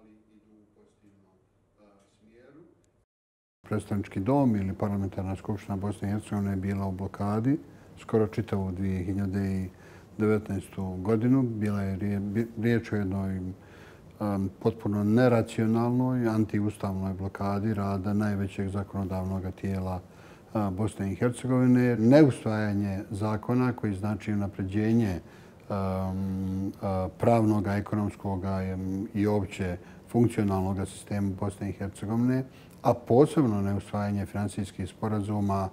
ali idu u pozitivnom smjeru. Predstavnički dom ili parlamentarna skupština Bosne i Hercegovine je bila u blokadi skoro čitavu 2019. godinu. Bila je riječ o jednoj um, potpuno neracionalnoj, antiustavnoj blokadi rada najvećeg zakonodavnog tijela Bosne i Hercegovine. Neustvajanje zakona koji znači napređenje Um, pravnog, ekonomskog i opće funkcionalnog sistema Bosne i Hercegovine a posebno neusvajanje financijskih sporazuma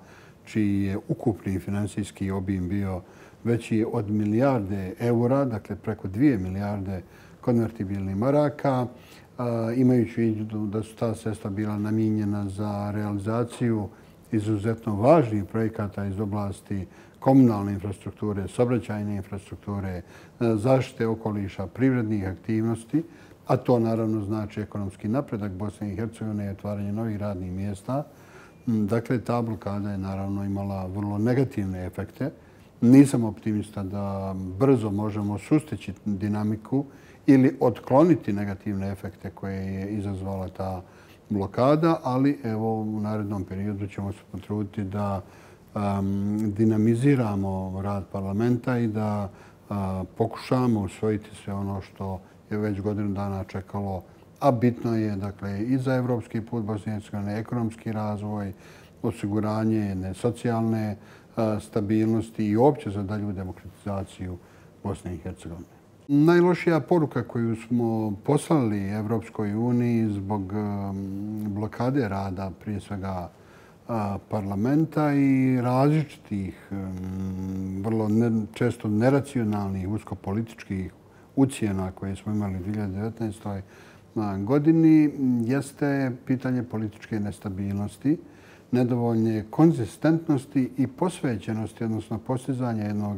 čiji je ukupni finansijski obim bio veći od milijarde eura, dakle preko dvije milijarde konvertibilnih maraka, imajući vidu da su ta sredstva bila namijenjena za realizaciju izuzetno važnih projekata iz oblasti komunalne infrastrukture, sobraćajne infrastrukture, e, zaštite okoliša, privrednih aktivnosti, a to naravno znači ekonomski napredak Bosne i Hercegovine i otvaranje novih radnih mjesta. Mm, dakle, ta blokada je naravno imala vrlo negativne efekte. Nisam optimista da brzo možemo sustići dinamiku ili otkloniti negativne efekte koje je izazvala ta blokada, ali evo u narednom periodu ćemo se potruditi da dinamiziramo rad parlamenta i da pokušamo usvojiti sve ono što je već godinu dana čekalo, a bitno je dakle, i za evropski put Bosne i Hercegovine, ekonomski razvoj, osiguranje jedne socijalne stabilnosti i uopće za dalju demokratizaciju Bosne i Hercegovine. Najlošija poruka koju smo poslali Evropskoj uniji zbog blokade rada prije svega parlamenta i različitih, vrlo često neracionalnih, uskopolitičkih ucijena koje smo imali u 2019. godini jeste pitanje političke nestabilnosti, nedovoljne konzistentnosti i posvećenosti, odnosno postizanja jednog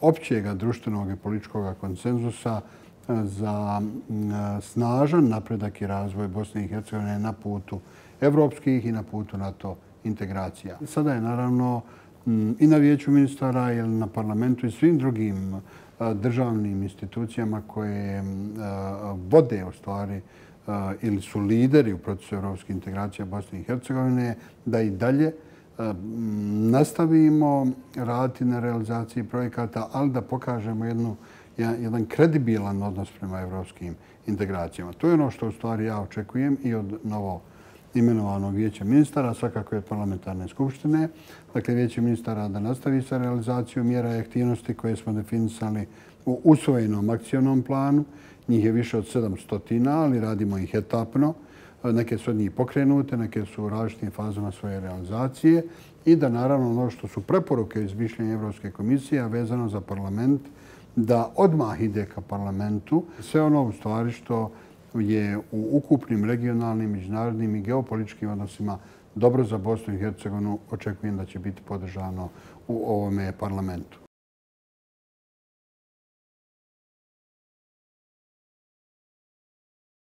općega društvenog i političkog konsenzusa za snažan napredak i razvoj Bosne i Hercegovine na putu evropskih i na putu NATO integracija. Sada je naravno i na vijeću ministara ili na parlamentu i svim drugim državnim institucijama koje vode u stvari ili su lideri u procesu evropske integracije Bosne i Hercegovine, da i dalje nastavimo raditi na realizaciji projekata, ali da pokažemo jednu, jedan kredibilan odnos prema evropskim integracijama. To je ono što u stvari ja očekujem i od novo imenovanog vijeća ministara, svakako je parlamentarne skupštine. Dakle, vijeće ministara da nastavi sa realizacijom mjera i aktivnosti koje smo definisali u usvojenom akcijnom planu. Njih je više od 700, ali radimo ih etapno. Neke su od njih pokrenute, neke su u različitim fazama svoje realizacije. I da naravno ono što su preporuke iz mišljenja Evropske komisije, vezano za parlament, da odmah ide ka parlamentu. Sve ono u stvari što je u ukupnim regionalnim, međunarodnim i geopolitičkim odnosima dobro za Bosnu i Hercegovinu, očekujem da će biti podržano u ovome parlamentu.